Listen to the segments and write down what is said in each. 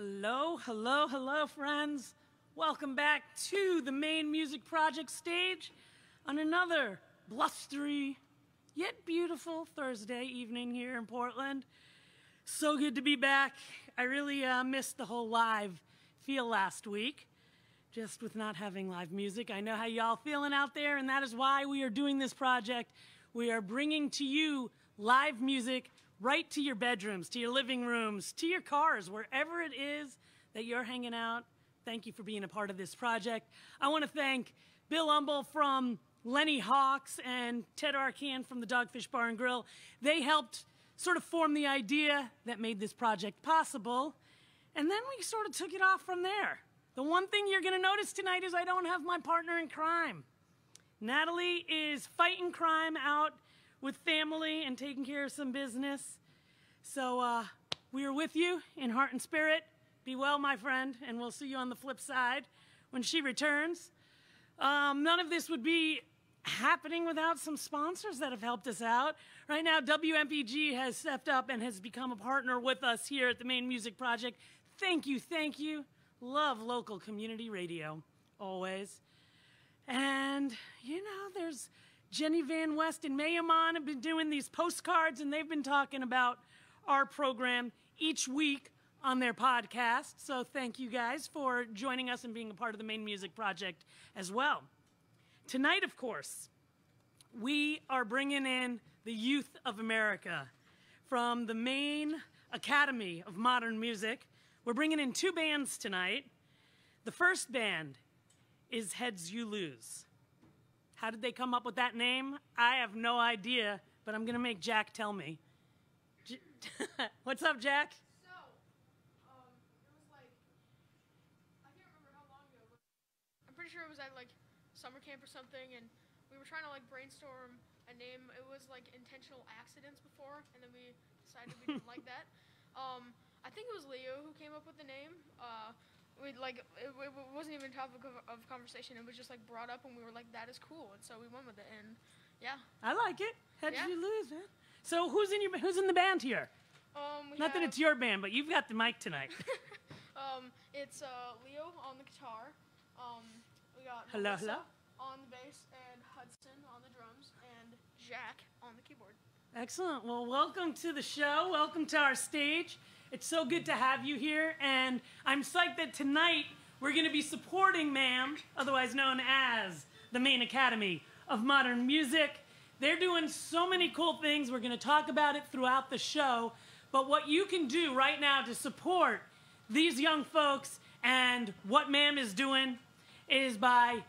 Hello, hello, hello, friends. Welcome back to the Maine Music Project stage on another blustery yet beautiful Thursday evening here in Portland. So good to be back. I really uh, missed the whole live feel last week, just with not having live music. I know how y'all feeling out there, and that is why we are doing this project. We are bringing to you live music right to your bedrooms, to your living rooms, to your cars, wherever it is that you're hanging out. Thank you for being a part of this project. I want to thank Bill Umble from Lenny Hawks and Ted Arcan from the Dogfish Bar and Grill. They helped sort of form the idea that made this project possible. And then we sort of took it off from there. The one thing you're going to notice tonight is I don't have my partner in crime. Natalie is fighting crime out with family and taking care of some business. So uh, we are with you in heart and spirit. Be well, my friend, and we'll see you on the flip side when she returns. Um, none of this would be happening without some sponsors that have helped us out. Right now, WMPG has stepped up and has become a partner with us here at the Maine Music Project. Thank you, thank you. Love local community radio, always. And, you know, there's Jenny Van West and Mayamon have been doing these postcards, and they've been talking about our program each week on their podcast. So thank you guys for joining us and being a part of the Maine Music Project as well. Tonight, of course, we are bringing in the youth of America from the Maine Academy of Modern Music. We're bringing in two bands tonight. The first band is Heads You Lose. How did they come up with that name? I have no idea, but I'm going to make Jack tell me. J- What's up, Jack? So, um, it was like, I can't remember how long ago, but I'm pretty sure it was at like summer camp or something, and we were trying to like brainstorm a name. It was like intentional accidents before, and then we decided we didn't like that. Um, I think it was Leo who came up with the name. Uh, we like it, it wasn't even a topic of, of conversation. It was just like brought up, and we were like, "That is cool," and so we went with it. And yeah, I like it. Heads Yeah. You Lose, man. So who's in your who's in the band here? um, we Not that it's your band, but you've got the mic tonight. Um, it's uh, Leo on the guitar. Um, we got Hello, Melissa hello. on the bass and Hudson on the drums and Jack on the keyboard. Excellent. Well, welcome to the show. Welcome to our stage. It's so good to have you here, and I'm psyched that tonight we're going to be supporting MAM, otherwise known as the Maine Academy of Modern Music. They're doing so many cool things. We're going to talk about it throughout the show. But what you can do right now to support these young folks and what MAM is doing is by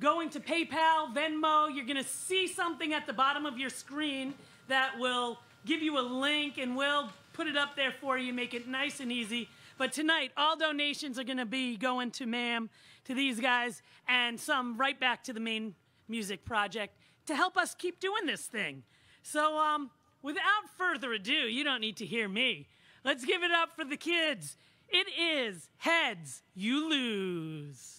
going to PayPal, Venmo. You're going to see something at the bottom of your screen that will give you a link and we'll put it up there for you, make it nice and easy. But tonight, all donations are going to be going to MAM, to these guys, and some right back to the Maine Music Project to help us keep doing this thing. So, um, without further ado, you don't need to hear me. Let's give it up for the kids. It is Heads You Lose.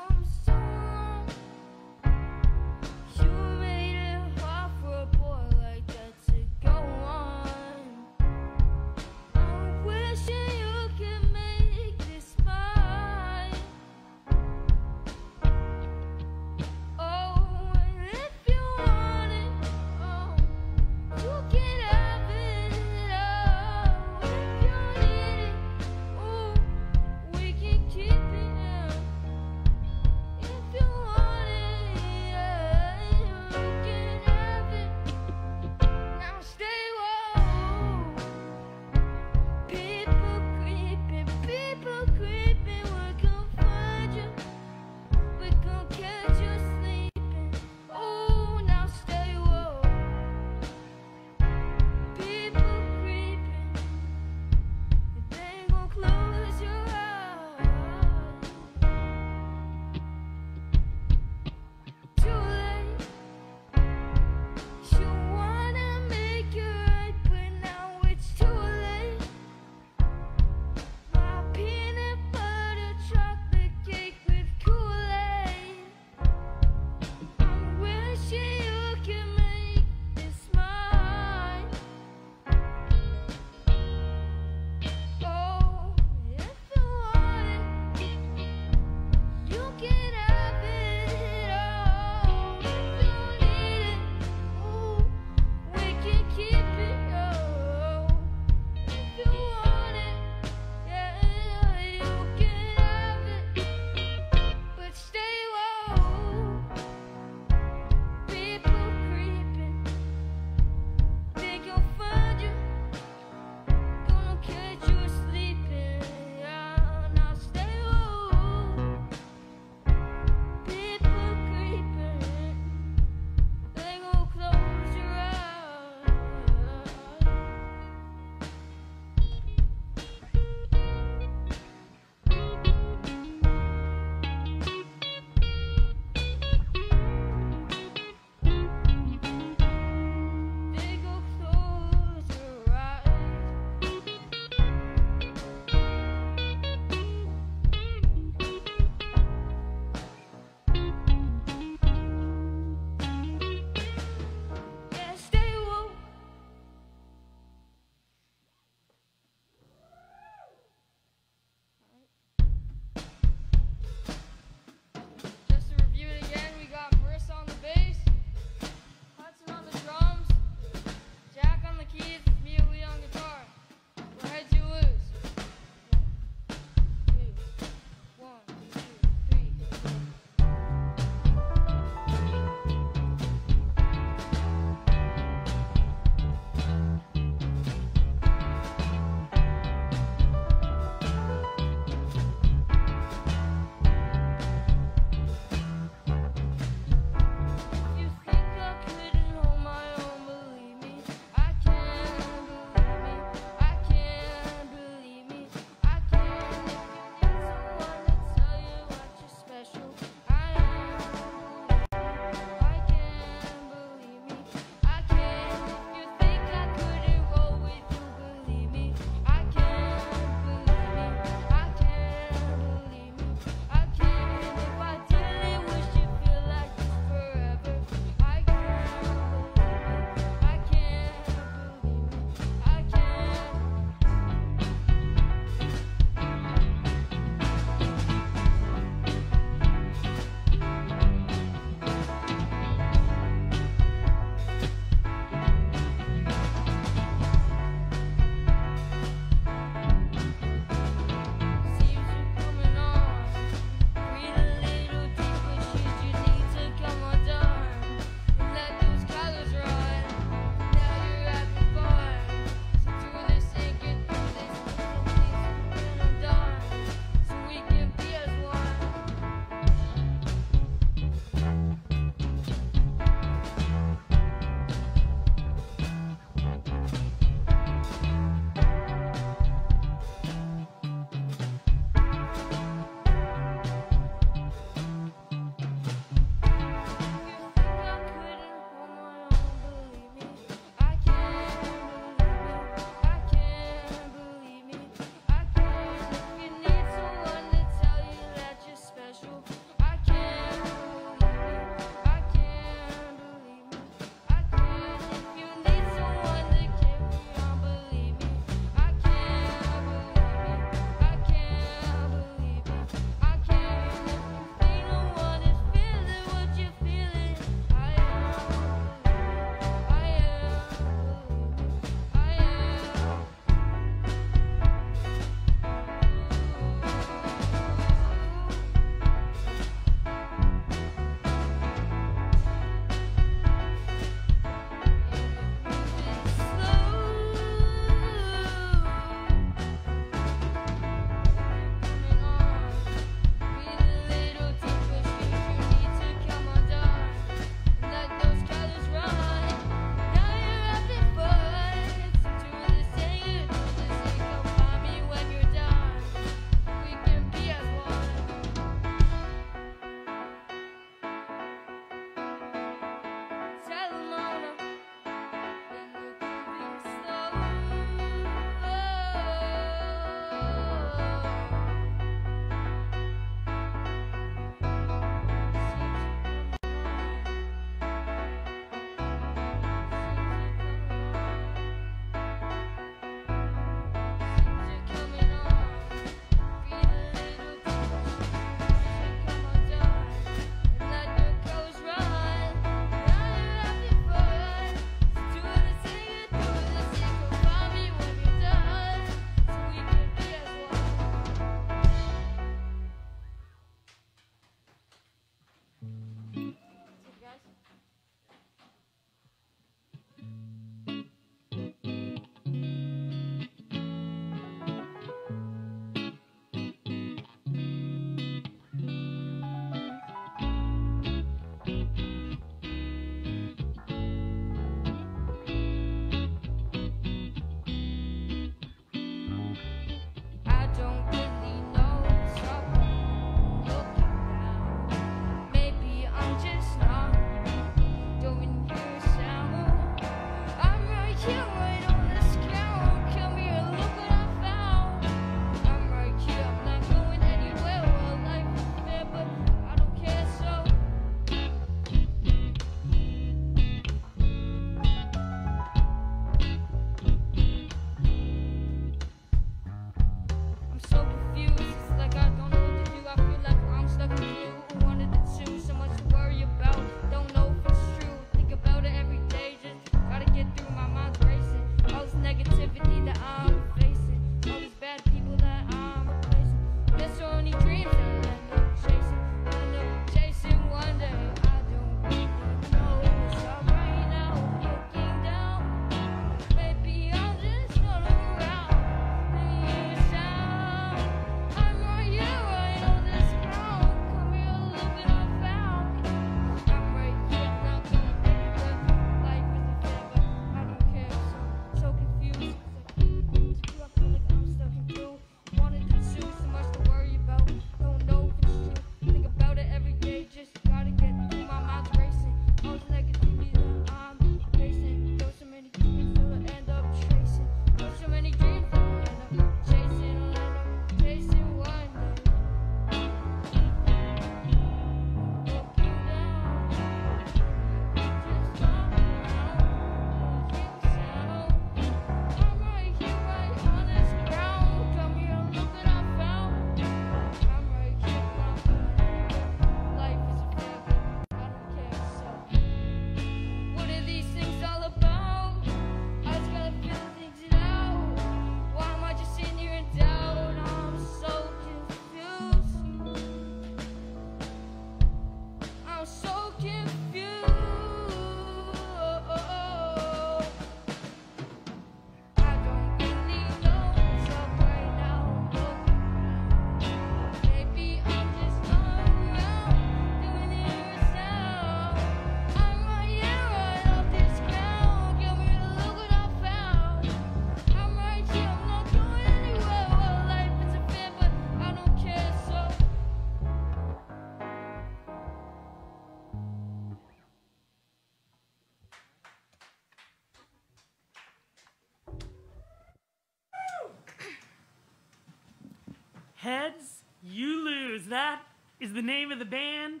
Is the name of the band.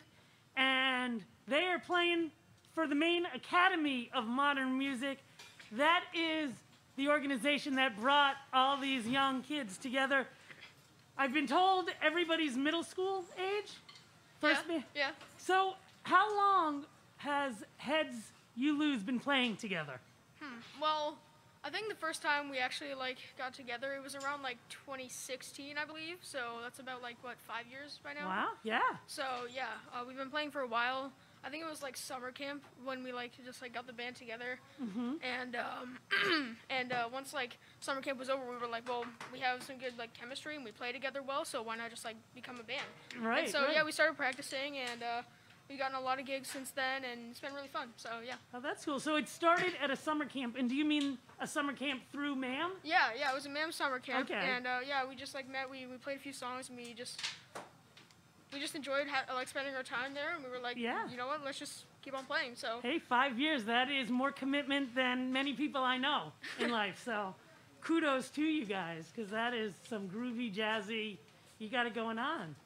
And they are playing for the Maine Academy of Modern Music. That is the organization that brought all these young kids together. I've been told everybody's middle school age. First yeah. yeah. So, how long has Heads You Lose been playing together? Hmm, well, I think the first time we actually like got together, it was around like 2016, I believe. So that's about like what five years by now. Wow, yeah. So yeah, uh, we've been playing for a while. I think it was like summer camp when we like just like got the band together. Mm-hmm. And um, and uh, once like summer camp was over, we were like, well, we have some good like chemistry and we play together well, so why not just like become a band? Right. and so right. yeah, we started practicing and uh, we've gotten a lot of gigs since then, and it's been really fun. So yeah. Oh, that's cool. So it started at a summer camp, and do you mean a summer camp through MAM? Yeah, yeah, it was a MAM summer camp, Okay. and uh, yeah, we just like met. We, we played a few songs, and we just we just enjoyed ha- like spending our time there, and we were like, Yeah. you know what, let's just keep on playing. So Hey, five years, that is more commitment than many people I know in life. So kudos to you guys, because that is some groovy, jazzy, you got it going on.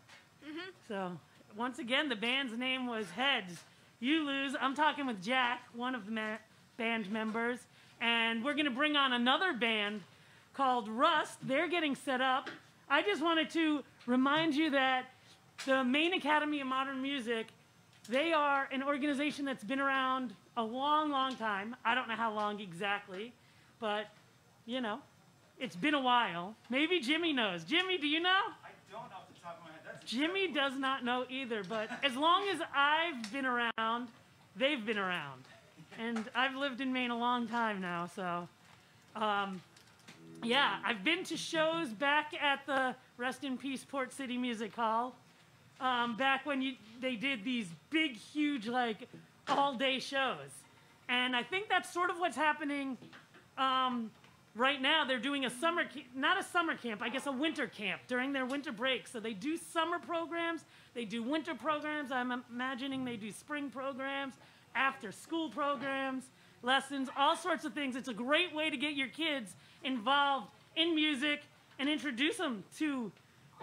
Mhm. So once again, the band's name was Heads. You lose. I'm talking with Jack, one of the ma- band members, and we're going to bring on another band called Rust. They're getting set up. I just wanted to remind you that the Maine Academy of Modern Music, they are an organization that's been around a long, long time. I don't know how long exactly, but you know, it's been a while. Maybe Jimmy knows. Jimmy, do you know? I don't off the top of my head. That's Jimmy does not know either, but as long as I've been around, they've been around. And I've lived in Maine a long time now, so um, yeah, I've been to shows back at the Rest in Peace Port City Music Hall. Um, back when you, they did these big, huge, like all day shows. And I think that's sort of what's happening um, right now. They're doing a summer, not a summer camp, I guess a winter camp during their winter break. So they do summer programs, they do winter programs. I'm imagining they do spring programs, after school programs, lessons, all sorts of things. It's a great way to get your kids involved in music and introduce them to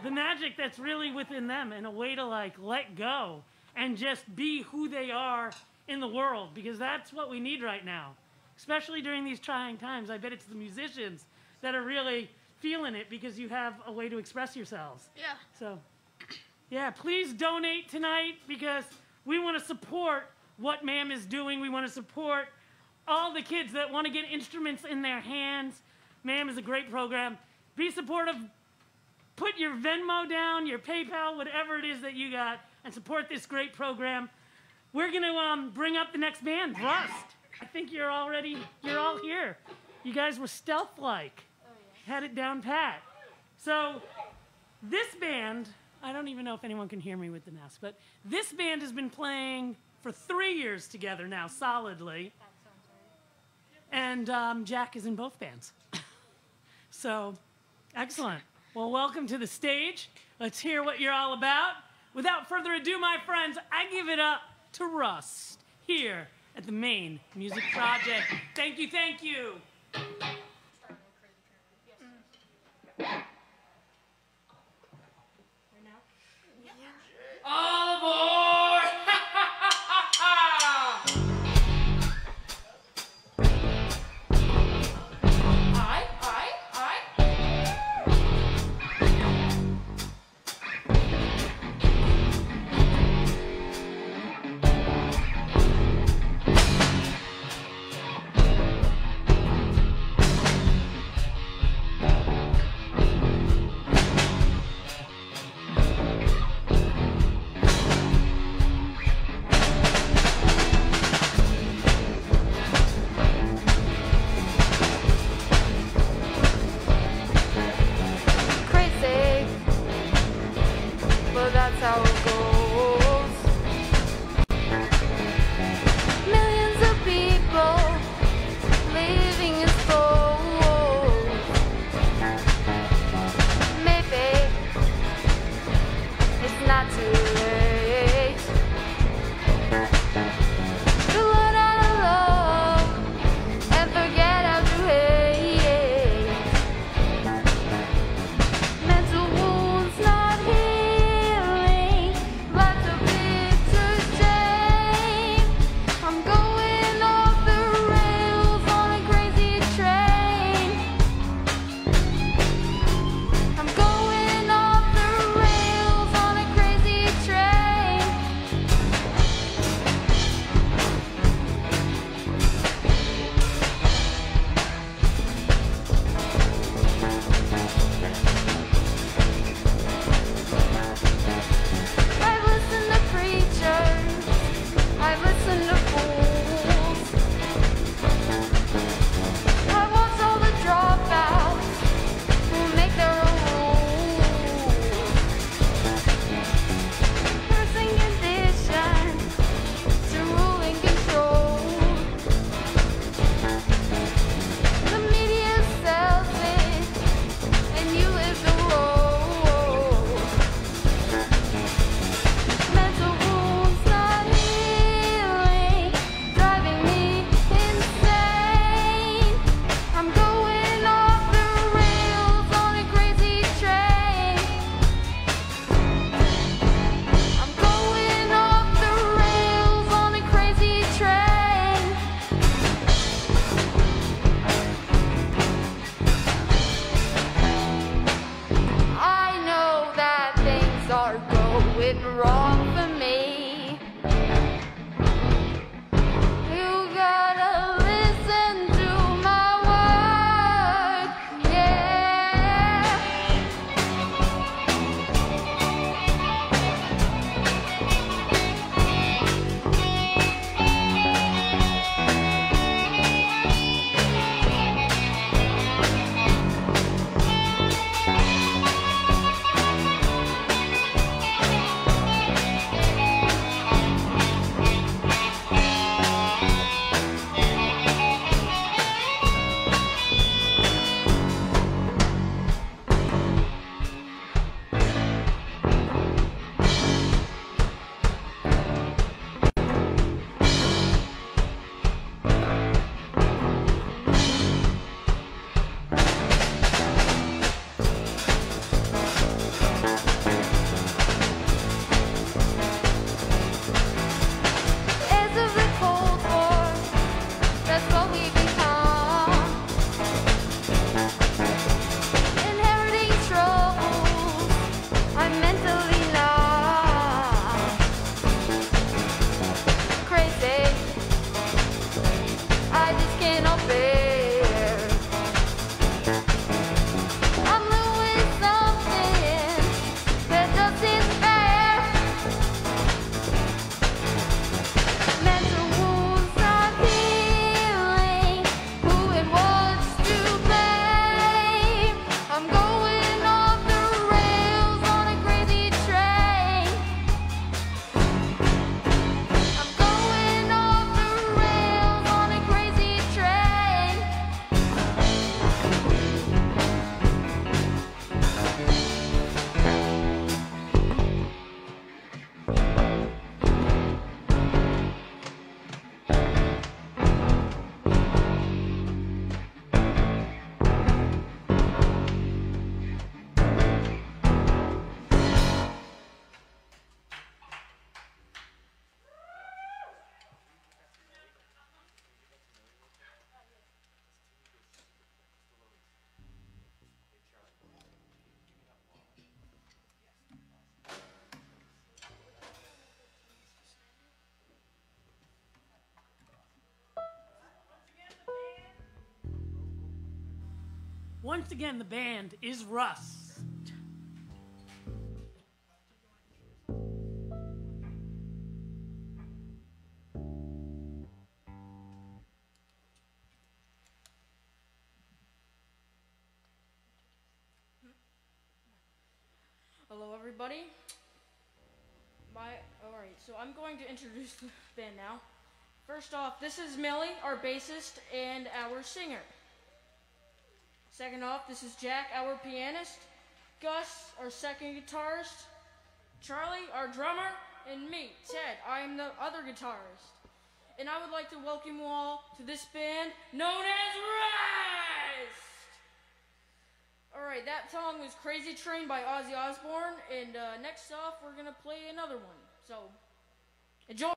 the magic that's really within them and a way to like let go and just be who they are in the world because that's what we need right now especially during these trying times i bet it's the musicians that are really feeling it because you have a way to express yourselves. Yeah, so yeah please donate tonight because we want to support what mam is doing. We want to support all the kids that want to get instruments in their hands. Mam is a great program. Be supportive. Put your Venmo down, your PayPal, whatever it is that you got, and support this great program. We're gonna um, bring up the next band, Rust. I think you're already, you're all here. You guys were stealth-like, had it down pat. So this band, I don't even know if anyone can hear me with the mask, but this band has been playing for three years together now, solidly. Right. And um, Jack is in both bands. so, excellent. Well, welcome to the stage. Let's hear what you're all about. Without further ado, my friends, I give it up to Rust here at the Maine Music Project. Thank you, thank you. Once again, the band is Rust. Hello, everybody. My, all right, so I'm going to introduce the band now. First off, this is Millie, our bassist and our singer. Second off, this is Jack, our pianist. Gus, our second guitarist. Charlie, our drummer, and me, Ted. I am the other guitarist. And I would like to welcome you all to this band known as Rest. All right, that song was "Crazy Train" by Ozzy Osbourne, and uh, next off we're gonna play another one. So, enjoy.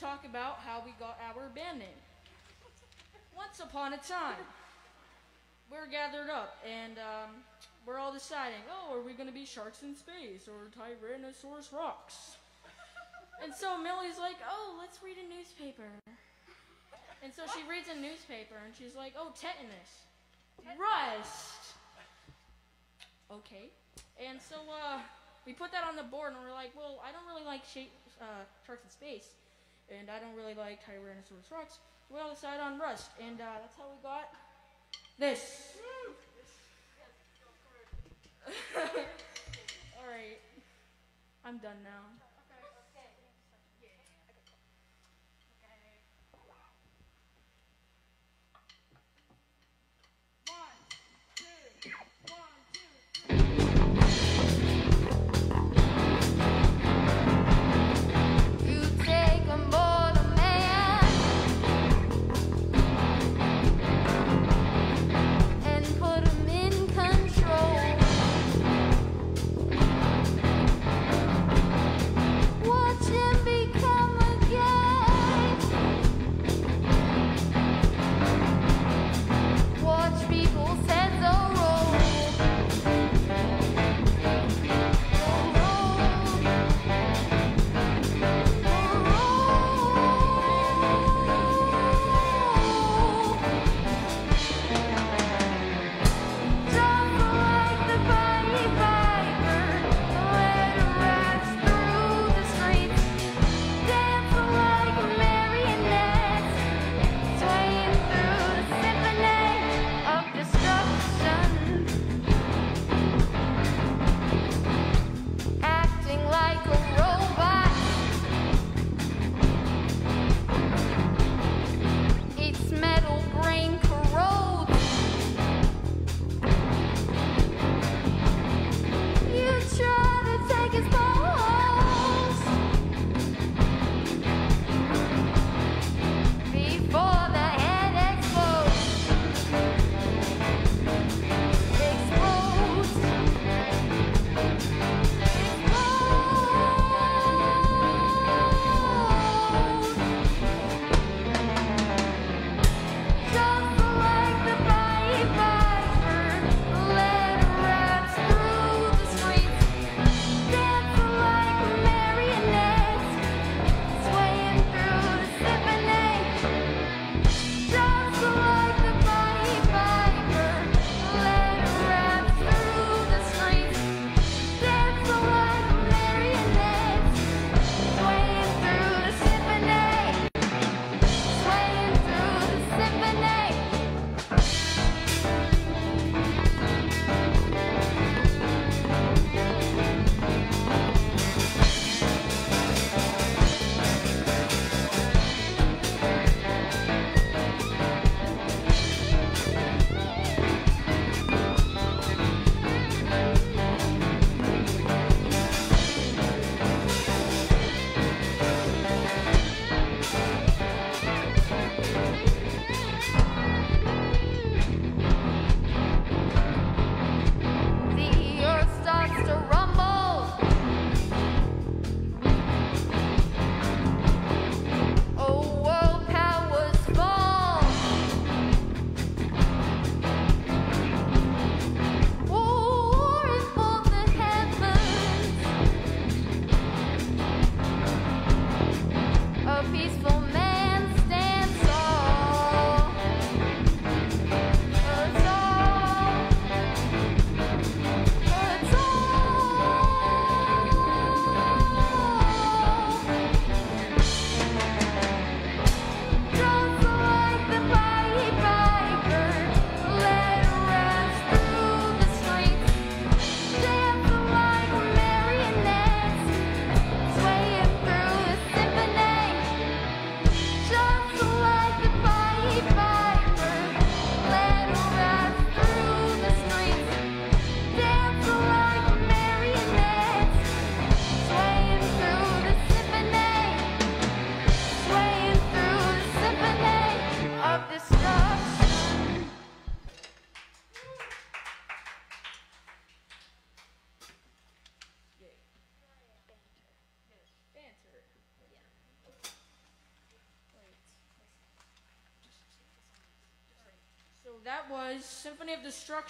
Talk about how we got our band name. Once upon a time, we're gathered up and um, we're all deciding, oh, are we going to be Sharks in Space or Tyrannosaurus Rocks? And so Millie's like, oh, let's read a newspaper. And so she reads a newspaper and she's like, oh, tetanus, rust. Okay. And so uh, we put that on the board and we're like, well, I don't really like uh, Sharks in Space. And I don't really like Tyrannosaurus Rex. We all decided on Rust. And uh, that's how we got this. Alright. I'm done now.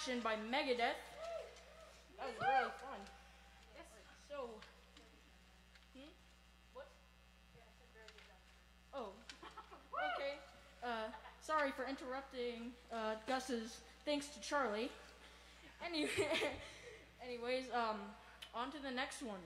By Megadeth. That was really fun. so. Hmm? What? Oh. okay. Uh, sorry for interrupting uh, Gus's thanks to Charlie. Anyway, anyways, um, on to the next one.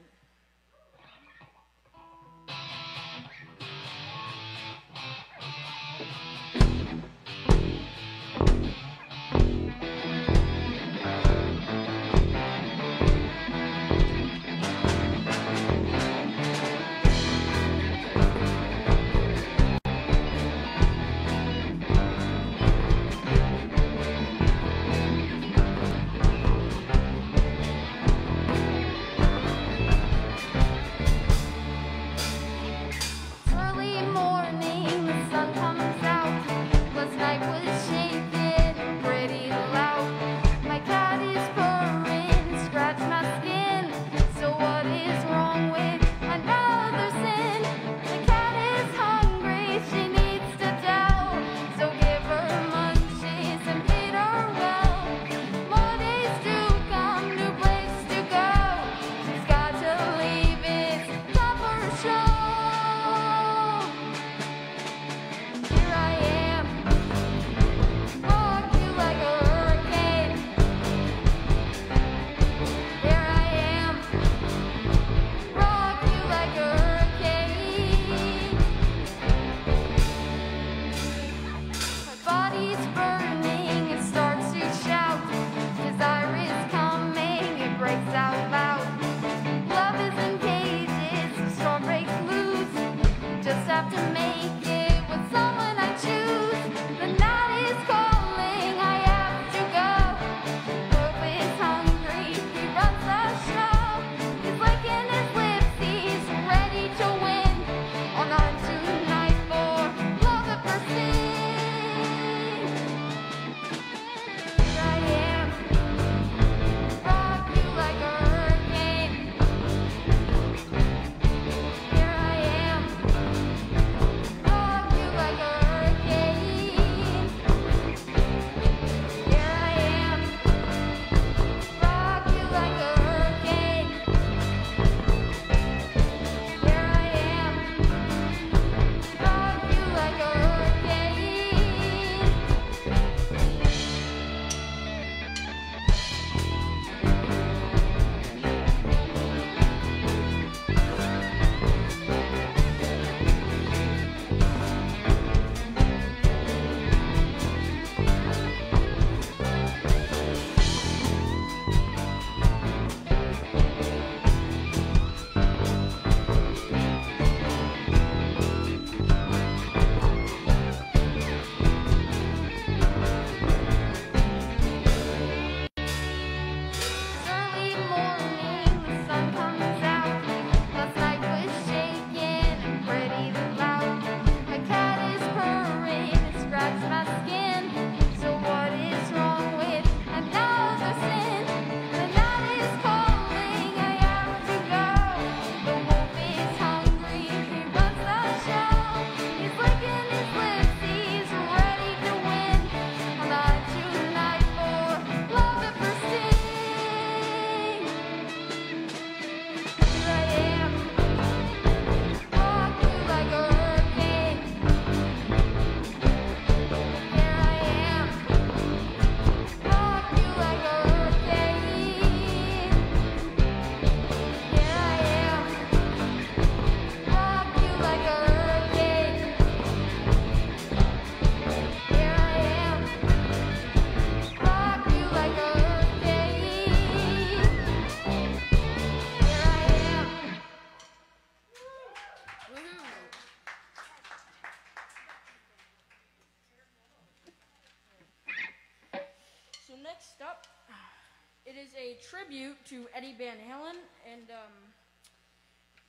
to Eddie Van Halen, and um,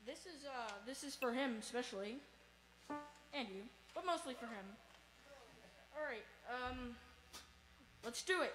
this is uh, this is for him especially, and you, but mostly for him. All right, um, let's do it.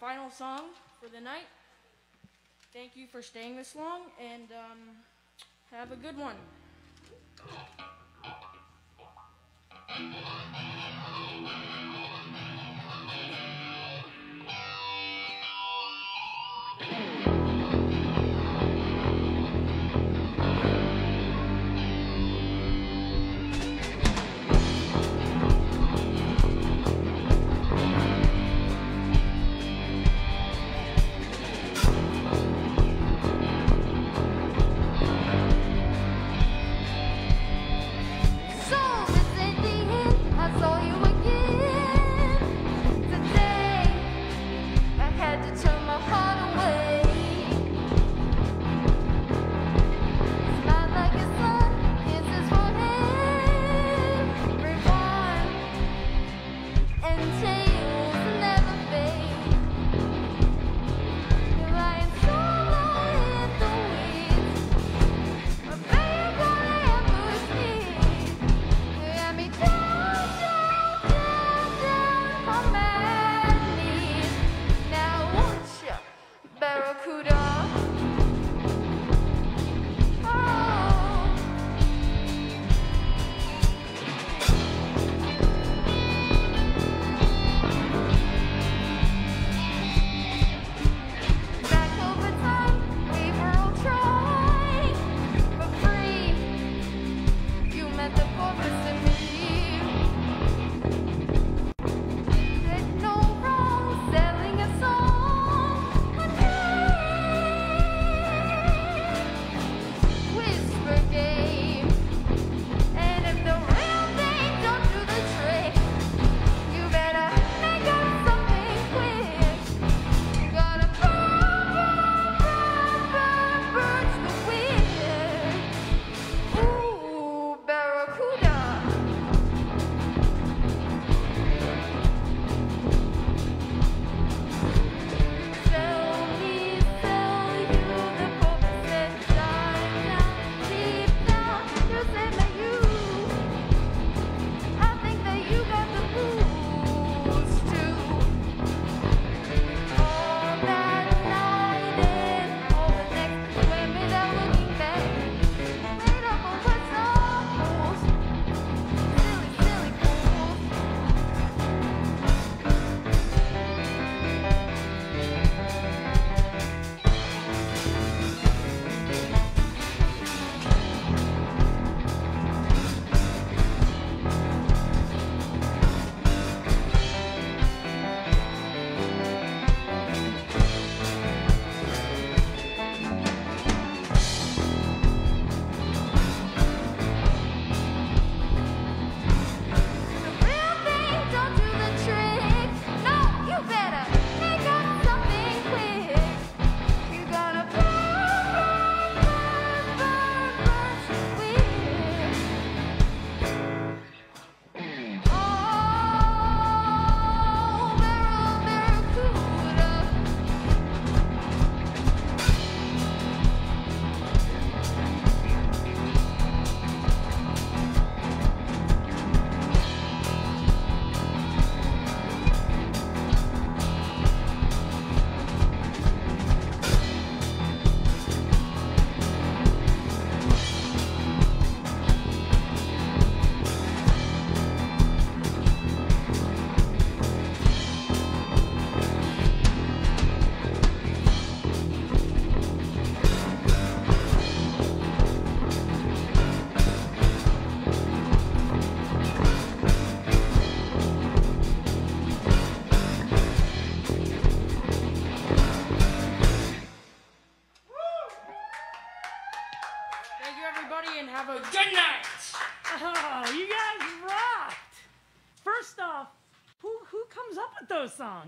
final song for the night. Thank you for staying this long, and um, have a good one.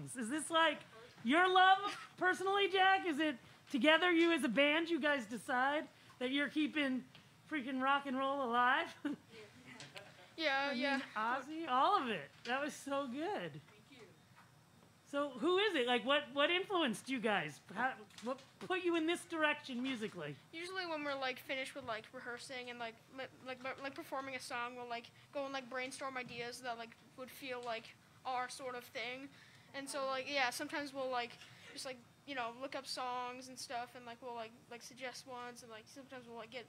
songs? Is this like your love personally, Jack? Is it together you as a band? You guys decide that you're keeping freaking rock and roll alive? yeah, I mean, yeah. Ozzy, all of it. That was so good. So who is it? Like what what influenced you guys? How, what put you in this direction musically? Usually when we're like finished with like rehearsing and like like like performing a song, we'll like go and like brainstorm ideas that like would feel like our sort of thing. And so like yeah, sometimes we'll like just like you know look up songs and stuff, and like we'll like like suggest ones, and like sometimes we'll like get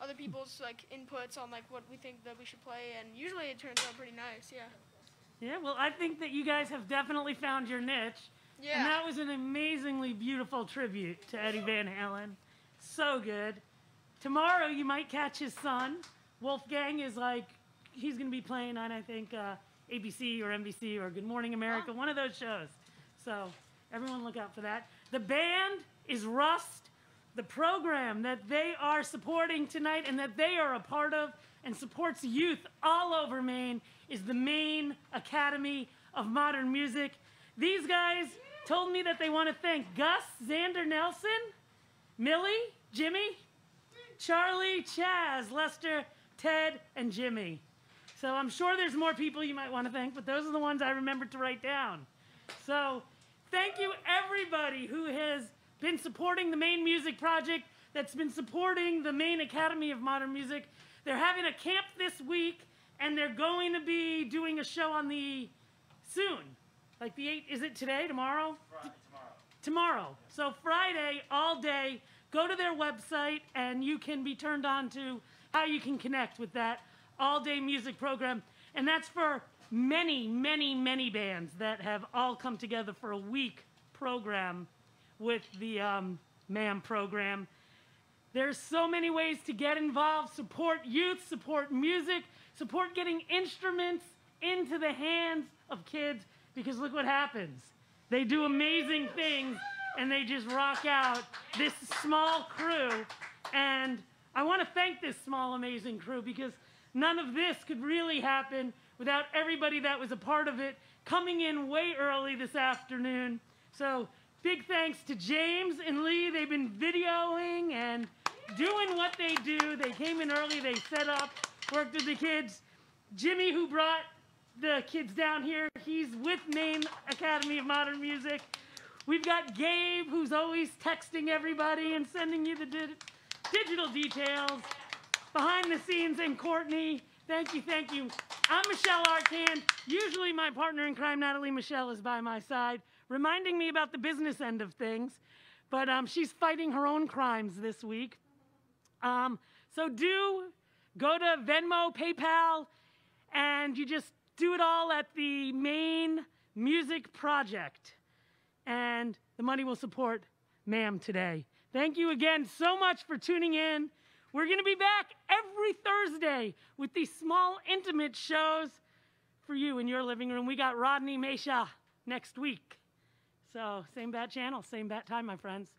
other people's like inputs on like what we think that we should play, and usually it turns out pretty nice. Yeah. Yeah. Well, I think that you guys have definitely found your niche. Yeah. And that was an amazingly beautiful tribute to Eddie Van Halen. So good. Tomorrow you might catch his son. Wolfgang is like, he's going to be playing on, I think, uh, ABC or NBC or Good Morning America, oh. one of those shows. So everyone look out for that. The band is Rust. The program that they are supporting tonight and that they are a part of and supports youth all over Maine is the Maine Academy of Modern Music. These guys told me that they want to thank Gus, Xander Nelson, Millie, Jimmy, Charlie, Chaz, Lester, Ted, and Jimmy. So I'm sure there's more people you might want to thank, but those are the ones I remembered to write down. So thank you everybody who has been supporting the Maine Music Project, that's been supporting the Maine Academy of Modern Music. They're having a camp this week, and they're going to be doing a show on the soon, like the eight. Is it today? Tomorrow? Friday, tomorrow. tomorrow. So Friday, all day, go to their website and you can be turned on to how you can connect with that all day music program. And that's for many, many, many bands that have all come together for a week program with the um, MAMM program. There's so many ways to get involved, support youth, support music, support getting instruments into the hands of kids because look what happens. They do amazing things and they just rock out this small crew. And I want to thank this small, amazing crew because none of this could really happen without everybody that was a part of it coming in way early this afternoon. So, big thanks to James and Lee. They've been videoing and doing what they do. They came in early, they set up, worked with the kids. Jimmy, who brought the kids down here, he's with Maine Academy of Modern Music. We've got Gabe, who's always texting everybody and sending you the di- digital details. Behind the scenes, and Courtney, thank you, thank you. I'm Michelle Arcan. Usually, my partner in crime, Natalie Michelle, is by my side, reminding me about the business end of things. But um, she's fighting her own crimes this week. Um, so do go to Venmo, PayPal, and you just do it all at the Maine Music Project. And the money will support MAMM today. Thank you again so much for tuning in. We're going to be back every Thursday with these small, intimate shows for you in your living room. We got Rodney Mesha next week. So, same bat channel, same bat time, my friends.